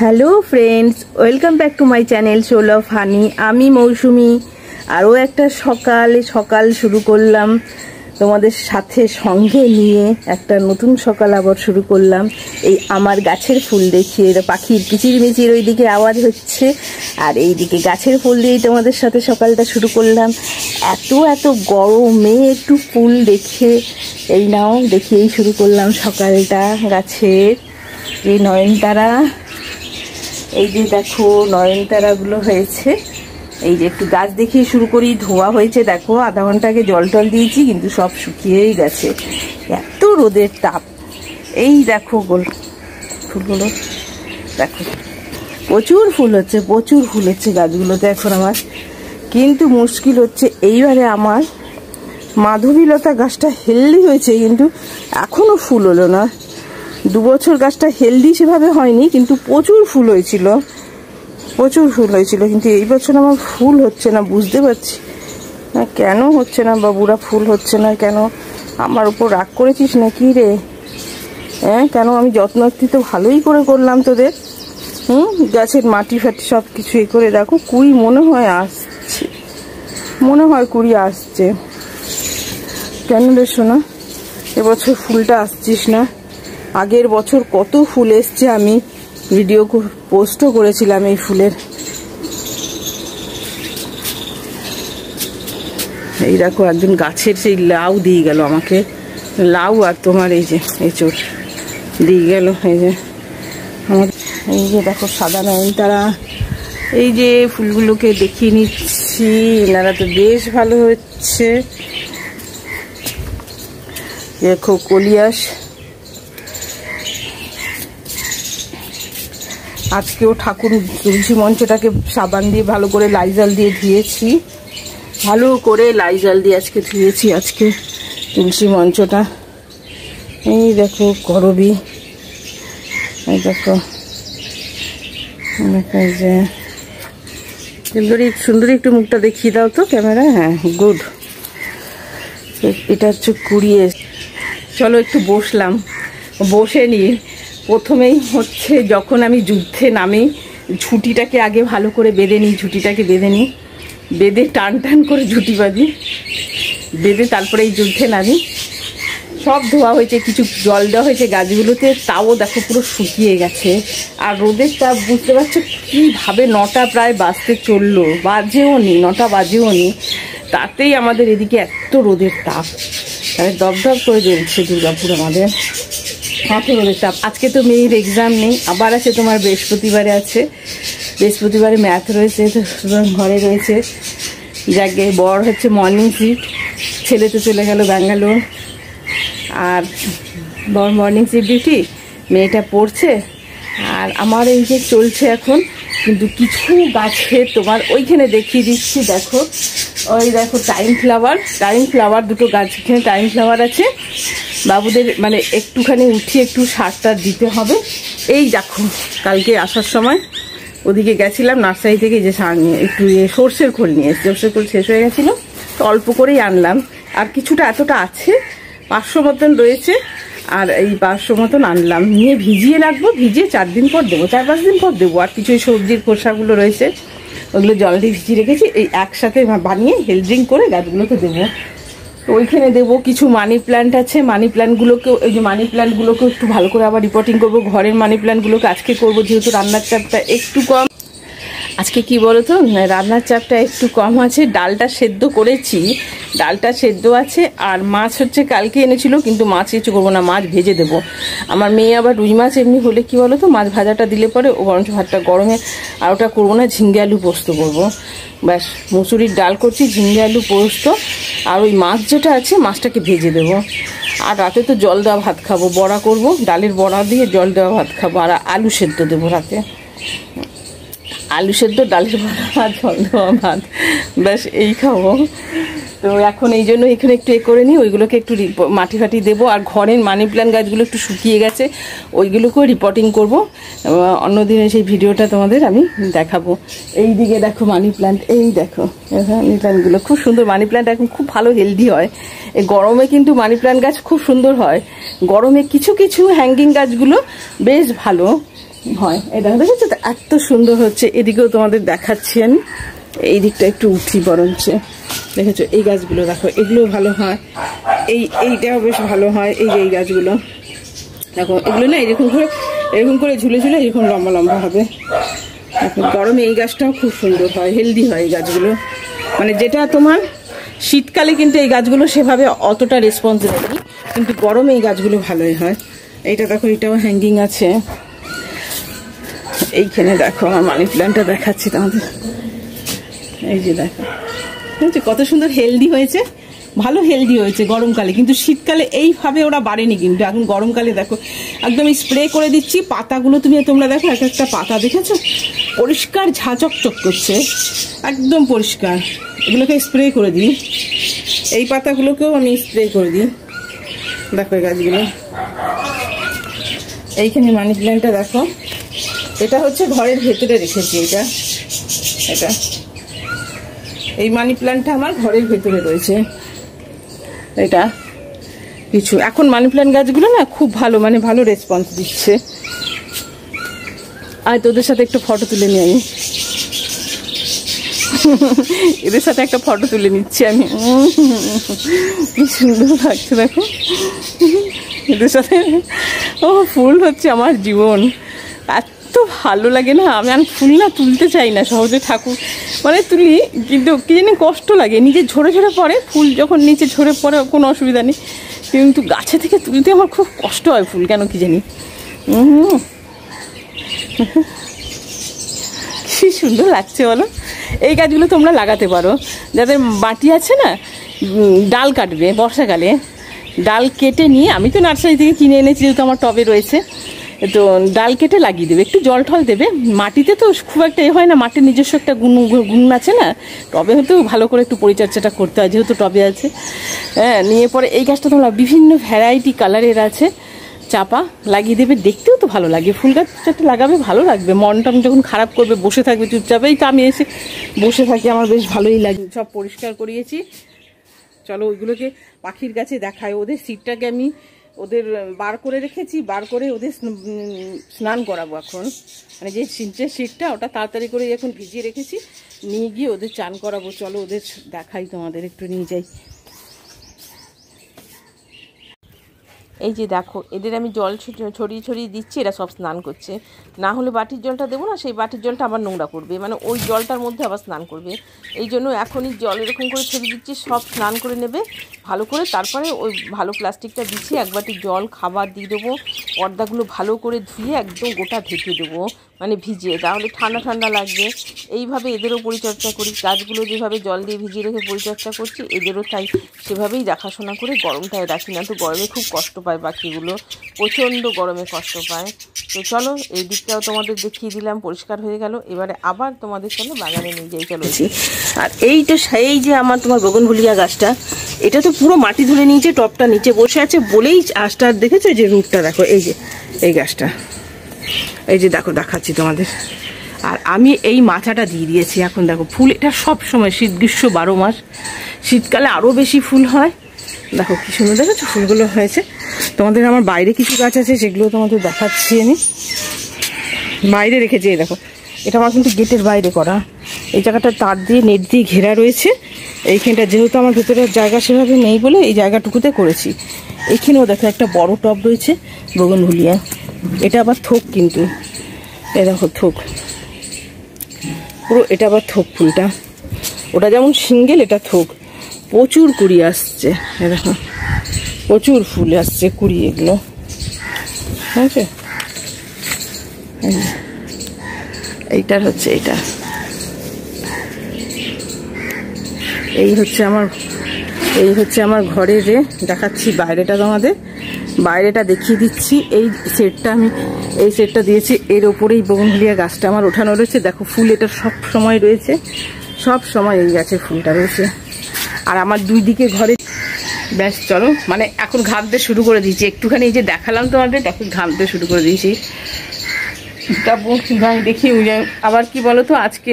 Hello friends welcome back to my channel Soul of Honey আমি মৌসুমি। আরও একটা সকালে সকাল শুরু করলাম। তোমাদের সাথে সঙ্গে নিয়ে একটা নতুন সকাল আবার শুরু করলাম। এই আমার গাছের ফুল দেখিয়ে পাখির কিচির মিচির ওইদিকে আওয়াজ হচ্ছে। আর এইদিকে গাছের ফুল দিয়েই তোমাদের সাথে সকালটা শুরু করলাম। এত এত গরমে একটু ফুল দেখে এই নাও, দেখিয়েই শুরু করলাম সকালটা গাছের। এই নয়নতারা এই যে দেখো নয়নতারাগুলো হয়েছে। এই যে একটু গাছ দেখিয়ে শুরু করি, ধোয়া হয়েছে, দেখো, আধা ঘণ্টা আগে জল টল দিয়েছি, কিন্তু সব শুকিয়েই গেছে। এত রোদের তাপ। এই দেখো গোল ফুলগুলো, দেখো। প্রচুর ফুল হচ্ছে, প্রচুর ফুল হচ্ছে গাছগুলোতে এখন আমার। কিন্তু মুশকিল হচ্ছে, এইবারে আমার মাধবীলতা গাছটা হেলদি হয়েছে, কিন্তু এখনও ফুল হলো না। দু বছর গাছটা হেলদি সেভাবে হয়নি, কিন্তু প্রচুর ফুল হয়েছিল। প্রচুর ফুল হয়েছিল, কিন্তু এই বছর আমার ফুল হচ্ছে না, বুঝতে পারছি। না, কেন হচ্ছে না বাবুরা, ফুল হচ্ছে না কেন? আমার উপর রাগ করেছিস না কি রে? হ্যাঁ কেন? আমি যত্ন তো ভালোই করে করলাম তোদের। হুম? গাছের মাটি ফাটি সব কিছু এ করে দেখো কুড়ি মনে হয় আসছে। মনে হয় কুড়ি আসছে। কেন রে শোনা এবছর ফুলটা আসছিস না? আগের বছর কত ফুল এসছে আমি ভিডিও পোস্টও করেছিলাম এই ফুলের। এই দেখো একজন গাছের সেই লাউ দিয়ে গেল আমাকে। লাউ আর তোমার এই যে এই চোর দিয়ে গেল, এই যে আমার এই যে দেখো সাদা নয়নতারা। এই যে ফুলগুলোকে দেখিয়ে নিচ্ছি, এনারা তো বেশ ভালো হচ্ছে। দেখো কলিয়াস। আজকেও ঠাকুর তুলসী মঞ্চটাকে সাবান দিয়ে ভালো করে লাইজাল দিয়ে ধুয়েছি। ভালো করে লাইজাল দিয়ে আজকে ধুয়েছি আজকে তুলসী মঞ্চটা। এই দেখো করবি। এই দেখো। যে সুন্দরী সুন্দরী, একটু মুখটা দেখিয়ে দাও তো ক্যামেরা হ্যাঁ গুড। এটা হচ্ছে কুড়িয়ে। চলো একটু বসলাম। বসে নিয়ে প্রথমেই হচ্ছে যখন আমি যুদ্ধে নামি, ঝুঁটিটাকে আগে ভালো করে বেঁধে নিই, ঝুঁটিটাকে বেঁধে নিই, বেঁধে টান টান করে ঝুঁটি বাঁধি, বেঁধে তারপরে এই যুদ্ধে নামি। সব ধোয়া হয়েছে, কিছু জল দেওয়া হয়েছে গাছগুলোতে, তাও দেখো পুরো শুকিয়ে গেছে। আর রোদের তাপ, বুঝতে পারছ? কীভাবে নটা প্রায় বাজতে চলল? বাজেও নি, নটা বাজেও নি। তাতেই আমাদের এদিকে এত রোদের তাপ। তাহলে দপদপ করে জ্বলছে দুর্গাপুর আমাদের। এত রোদের তাপ আজকে তো মেয়ের এক্সাম নেই, আবার আছে তোমার বৃহস্পতিবারে আছে। বৃহস্পতিবারে ম্যাথ রয়েছে ঘরে রয়েছে। যাকে বর হচ্ছে মর্নিং শিফট ছেলে তো চলে গেল ব্যাঙ্গালোর। আর বর মর্নিং শিফট ডিউটি মেয়েটা পড়ছে। আর আমার এই যে চলছে এখন, কিন্তু কিছু গাছে তোমার ওইখানে দেখিয়ে দিচ্ছি, দেখো। ওই দেখো, টাইম ফ্লাওয়ার টাইম ফ্লাওয়ার দুটো গাছ, এখানে টাইম ফ্লাওয়ার আছে। বাবুদের মানে একটুখানি উঠিয়ে একটু সারটা দিতে হবে। এই দেখো, কালকে আসার সময় ওদিকে গেছিলাম নার্সারি থেকে যে সার নিয়ে, একটু সর্ষের খোল নিয়ে এসেছি। সর্ষের খোল শেষ হয়ে গেছিল, তো অল্প করেই আনলাম। আর কিছুটা এতটা আছে, পাঁচশো মতন রয়েছে, আর এই পাঁচশো মতন আনলাম। নিয়ে ভিজিয়ে রাখব, ভিজিয়ে চার দিন পর দেবো, চার পাঁচ দিন পর দেবো, আর কিছু সবজির খোসাগুলো রয়েছে। ওগুলো দিয়ে ভিজিয়ে রেখেছি, এই একসাথে বানিয়ে হেলড্রিং করে গাছগুলোকে দেবো। ওইখানে দেবো কিছু মানি প্ল্যান্ট আছে মানি প্ল্যান্টগুলোকেও এই যে মানি প্ল্যান্টগুলোকেও একটু ভালো করে আবার রিপোর্টিং করব, ঘরের মানি প্ল্যান্টগুলোকে আজকে করব, যেহেতু রান্নার চাপটা একটু কম। আজকে কি বলতো? রান্নার চাপটা একটু কম আছে। ডালটা সেদ্ধ করেছি। ডালটা সেদ্ধ আছে, আর মাছ হচ্ছে কালকে এনেছিল, কিন্তু মাছ কিছু করব না, মাছ ভেজে দেবো। আমার মেয়ে আবার রুই মাছ এমনি হলে কি বলো তো মাছ ভাজাটা দিলে পরে ও বরঞ্চ ভাতটা গরমে, আর ওটা করব না, ঝিঙ্গে আলু পোস্ত করব। ব্যাস, মুসুরির ডাল করছি, ঝিঙ্গে আলু পোস্ত, আর ওই মাছ যেটা আছে, মাছটাকে ভেজে দেবো। আর রাতে তো জল দেওয়া ভাত খাব, বড়া করব। ডালের বড়া দিয়ে জল দেওয়া ভাত খাব, আর আলু সেদ্ধ দেবো রাতে। আলু সেদ্ধ ডালের ভাত জল দেওয়া ভাত। ব্যাস, এই খাব। তো এখন এই জন্য এখানে একটু এ করে নিই, ওইগুলোকে একটু মাটি ফাটি দেবো। আর ঘরের মানি প্ল্যান্ট গাছগুলো একটু শুকিয়ে গেছে, ওইগুলোকেও রিপোর্টিং করব। অন্যদিনে সেই ভিডিওটা তোমাদের আমি দেখাবো। এই দিকে দেখো মানি প্ল্যান্ট এই দেখো। মানি প্ল্যান্টগুলো খুব সুন্দর মানি প্ল্যান্ট এখন খুব ভালো হেলদি হয়। এই গরমে কিন্তু মানি প্ল্যান্ট গাছ খুব সুন্দর হয়। গরমে কিছু কিছু হ্যাঙ্গিং গাছগুলো বেশ ভালো। হয়। দেখো দেখেছ তো এত সুন্দর হচ্ছে। এদিকেও তোমাদের দেখাচ্ছি আমি এই দিকটা একটু উঠি বরঞ্চ। দেখেছ, এই গাছগুলো দেখো এগুলো ভালো হয়। এই, এইটাও বেশ ভালো হয়, এই যে এই গাছগুলো। দেখো, এগুলো না এরকম করে এরকম করে ঝুলে ঝুলে এরকম লম্বা লম্বা হবে। এখন গরমে এই গাছটাও খুব সুন্দর হয়, হেলদি হয় এই গাছগুলো। মানে যেটা তোমার শীতকালে কিন্তু এই গাছগুলো সেভাবে অতটা রেসপন্স দেয়নি কিন্তু গরমে এই গাছগুলো ভালোই হয়। এইটা দেখো, এটাও হ্যাঙ্গিং আছে। এইখানে দেখো, আমার মানি প্ল্যান্টটা দেখাচ্ছি তোমাদের। এই যে দেখো। বুঝছ কত সুন্দর হেলদি হয়েছে? ভালো হেলদি হয়েছে গরমকালে, কিন্তু শীতকালে এইভাবে ওরা বাড়েনি কিন্তু। এখন গরমকালে দেখো, একদম স্প্রে করে দিচ্ছি, পাতাগুলো তুমি তোমরা দেখো, এক একটা পাতা, দেখেছ? পরিষ্কার ঝাঁচকচক করছে, একদম পরিষ্কার। এগুলোকে স্প্রে করে দিই। এই পাতাগুলোকেও আমি স্প্রে করে দিই। দেখো এই গাছগুলো। এইখানে মানি প্ল্যান্টটা দেখো। এটা হচ্ছে ঘরের ভেতরে রেখেছি এটা। এটা। এই মানি প্ল্যান্টটা আমার ঘরের ভেতরে রয়েছে। এটা কিছু। এখন মানি প্ল্যান্ট গাছগুলো না খুব ভালো মানে ভালো রেসপন্স দিচ্ছে। আর তোদের সাথে একটু ফটো তুলে নিই আমি। এদের সাথে একটা ফটো তুলে নিচ্ছি আমি। কি সুন্দর লাগছে, দেখো। এদের সাথে, ও, ফুল হচ্ছে আমার জীবন। এত ভালো লাগে না, আমি আর ফুল না তুলতে চাই না, সহজে ঠাকুর। মানে তুলি, কিন্তু কি জানি কষ্ট লাগে, নিজে ঝরে ঝরে পড়ে, ফুল যখন নিচে ঝরে পড়ে, কোনো অসুবিধা নেই। কিন্তু গাছে থেকে তুলতে আমার খুব কষ্ট হয় ফুল, কেন কি জানি? কি সুন্দর লাগছে বলো। এই গাছগুলো তোমরা লাগাতে পারো। যাদের মাটি আছে না ডাল কাটবে বর্ষাকালে, ডাল কেটে নিয়ে, আমি তো নার্সারি থেকে কিনে এনেছি, যেহেতু আমার টবে রয়েছে। তো ডাল কেটে লাগিয়ে দেবে, একটু জল টল দেবে। মাটিতে তো খুব একটা এ হয় না, মাটির নিজস্ব একটা গুণ গুণ আছে না? টবে হয়তো ভালো করে একটু পরিচর্যাটা করতে হয়, যেহেতু টবে আছে। হ্যাঁ নিয়ে পরে এই গাছটা তোমরা বিভিন্ন ভ্যারাইটি কালারের আছে, চাপা লাগিয়ে দেবে, দেখতেও তো ভালো লাগে। ফুল গাছ যাতে লাগাবে, ভালো লাগবে। মন টন যখন খারাপ করবে, বসে থাকবে চুপচাপ। এই তো আমি এসে বসে থাকি, আমার বেশ ভালোই লাগে। সব পরিষ্কার করিয়েছি। চলো ওইগুলোকে পাখির গাছে দেখায় ওদের সিটটাকে আমি ওদের বার করে রেখেছি, বার করে ওদের স্নান করাবো এখন। মানে যে সিটের সিটটা, ওটা তাড়াতাড়ি করে এখন ভিজিয়ে রেখেছি। নিয়ে গিয়ে ওদের চান করাবো। চলো ওদের দেখাই তোমাদের, একটু নিয়ে যাই। এই যে দেখো, এদের আমি জল ছড়িয়ে ছড়িয়ে দিচ্ছি, এরা সব স্নান করছে। না হলে বাটির জলটা দেবো না, সেই বাটির জলটা আবার নোংরা করবে। মানে ওই জলটার মধ্যে আবার স্নান করবে। এই জন্য এখনই জল এরকম করে ছড়িয়ে দিচ্ছি, সব স্নান করে নেবে, ভালো করে। তারপরে ওই ভালো প্লাস্টিকটা দিচ্ছি এক বাটি জল, খাবার দিয়ে দেবো, পর্দাগুলো ভালো করে ধুয়ে একদম গোটা ঢেকে দেবো। মানে ভিজিয়ে, তাহলে ঠান্ডা ঠান্ডা লাগবে। এইভাবে এদেরও পরিচর্যা করি। গাছগুলো যেভাবে জল দিয়ে ভিজিয়ে রেখে পরিচর্যা করছি, এদেরও তাই সেভাবেই দেখাশোনা করে গরমটায় রাখি। না তো গরমে খুব কষ্ট পায় পাখিগুলো প্রচণ্ড গরমে কষ্ট পায়। তো চলো, এই দিকটাও তোমাদের দেখিয়ে দিলাম, পরিষ্কার হয়ে গেল। এবারে আবার তোমাদের চলো বাগানে নিয়ে যাই, চলো। আর এইটা সেই যে আমার তোমার বগনভুলিয়া গাছটা, এটা তো পুরো মাটি ধরে নিয়েছে, টপটা নিচে বসে আছে বলেই গাছটা দেখেছ? যে রুটটা দেখো, এই যে, এই গাছটা। এই যে দেখো, দেখাচ্ছি তোমাদের। আর আমি এই মাচাটা দিয়ে দিয়েছি, এখন দেখো, ফুল, এটা সব সময় শীত গ্রীষ্ম বারো মাস। শীতকালে আরও বেশি ফুল হয়। দেখো, কি সুন্দর দেখেছ? ফুলগুলো হয়েছে। তোমাদের আমার বাইরে কিছু গাছ আছে, সেগুলো তোমাদের দেখাচ্ছি আমি। বাইরে রেখেছি এই দেখো, এটা আমার কিন্তু গেটের বাইরে করা। এই জায়গাটা তার দিয়ে নেট দিয়ে ঘেরা রয়েছে। এইখানটা যেহেতু আমার ভেতরের জায়গা সেভাবে নেই বলে এই জায়গাটুকুতে করেছি। এখানেও দেখো একটা বড় টব রয়েছে, বগনভুলিয়া। এটা আবার থোক কিন্তু। এ দেখো থোক। পুরো এটা আবার থোক ফুলটা। ওটা যেমন সিঙ্গেল, এটা থোক। প্রচুর কুড়ি আসছে। এ দেখো। প্রচুর ফুল আসছে কুড়ি এগুলো। ঠিক আছে এইটার হচ্ছে এইটা। এই হচ্ছে আমার এই হচ্ছে আমার ঘরের রে দেখাচ্ছি বাইরেটা তোমাদের। বাইরেটা দেখিয়ে দিচ্ছি। এই সেটটা আমি, এই সেটটা দিয়েছি। এর ওপরেই বগনভুলিয়া গাছটা আমার ওঠানো রয়েছে। দেখো ফুল এটা সব সময় রয়েছে। সব সময় এই গাছে ফুলটা রয়েছে। আর আমার দুই দিকে ঘরে ব্যাস, চলো। মানে এখন ঘামতে শুরু করে দিয়েছি। একটুখানি এই যে দেখালাম তোমাদের তখন ঘামতে শুরু করে দিয়েছি। তারপর দেখি আবার কি বলো তো আজকে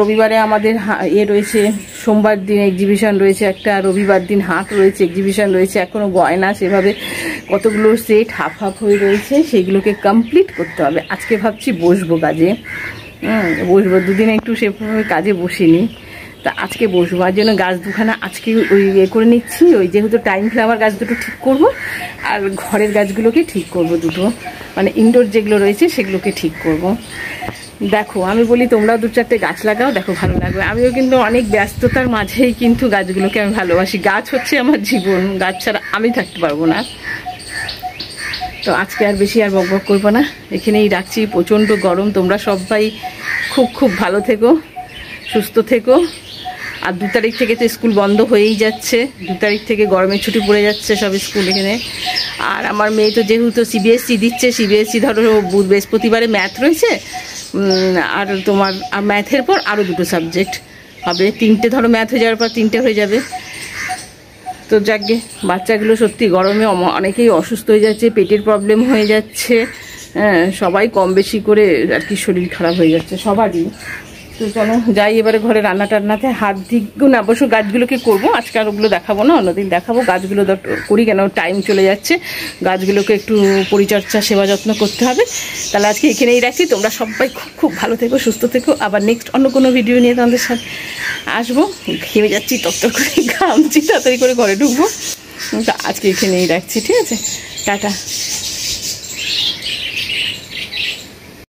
রবিবারে আমাদের ইয়ে রয়েছে। সোমবার দিন এক্সিবিশন রয়েছে একটা, রবিবার দিন হাট রয়েছে এক্সিবিশন রয়েছে। এখনও গয়না সেভাবে কতগুলো সেট হাফ হাফ হয়ে রয়েছে, সেগুলোকে কমপ্লিট করতে হবে। আজকে ভাবছি বসবো কাজে। বসবো, দুদিন একটু সেভাবে কাজে বসিনি। তা আজকে বসবো। আর জন্য গাছ দুখানা আজকে ওই ইয়ে করে নিচ্ছি, ওই যেহেতু টাইম ফ্লাওয়ার গাছ দুটো ঠিক করব, আর ঘরের গাছগুলোকে ঠিক করব দুটো। মানে ইনডোর যেগুলো রয়েছে, সেগুলোকে ঠিক করব। দেখো, আমি বলি তোমরাও দু চারটে গাছ লাগাও, দেখো ভালো লাগবে। আমিও কিন্তু অনেক ব্যস্ততার মাঝেই কিন্তু গাছগুলোকে আমি ভালোবাসি। গাছ হচ্ছে আমার জীবন, গাছ ছাড়া আমি থাকতে পারব না। তো আজকে আর বেশি আর বক বক করব না। এখানেই রাখছি। প্রচণ্ড গরম। তোমরা সবাই খুব খুব ভালো থেকো, সুস্থ থেকো। আর দু তারিখ থেকে তো স্কুল বন্ধ হয়েই যাচ্ছে। দু তারিখ থেকে গরমের ছুটি পড়ে যাচ্ছে সব স্কুল এখানে। আর আমার মেয়ে তো যেহেতু সিবিএসসি দিচ্ছে সিবিএসসি ধরো বুধ বৃহস্পতিবারে ম্যাথ রয়েছে। আর তোমার ম্যাথের পর আরও দুটো সাবজেক্ট হবে তিনটে ধরো ম্যাথ হয়ে যাওয়ার পর তিনটে হয়ে যাবে। তো জাগে বাচ্চাগুলো সত্যি গরমে অনেকেই অসুস্থ হয়ে যাচ্ছে, পেটের প্রবলেম হয়ে যাচ্ছে। হ্যাঁ সবাই কম বেশি করে আর কি শরীর খারাপ হয়ে যাচ্ছে, সবারই। তো চলো, যাই এবারে ঘরে রান্না টান্নাতে হাত দিক না অবশ্য গাছগুলোকে করব? আজকে আর ওগুলো দেখাবো না, অন্যদিন দেখাবো। গাছগুলো করি কেন? টাইম চলে যাচ্ছে। গাছগুলোকে একটু পরিচর্যা, সেবা যত্ন করতে হবে। তাহলে আজকে এখানেই রাখছি তোমরা সবাই খুব খুব ভালো থেকো, সুস্থ থেকো। আবার নেক্সট অন্য কোনো ভিডিও নিয়ে তোমাদের সাথে আসব। ঘেমে যাচ্ছি তত্তর করে ঘামছি, তাড়াতাড়ি করে ঘরে ঢুকবো। তা আজকে এখানেই রাখছি, ঠিক আছে? টাটা।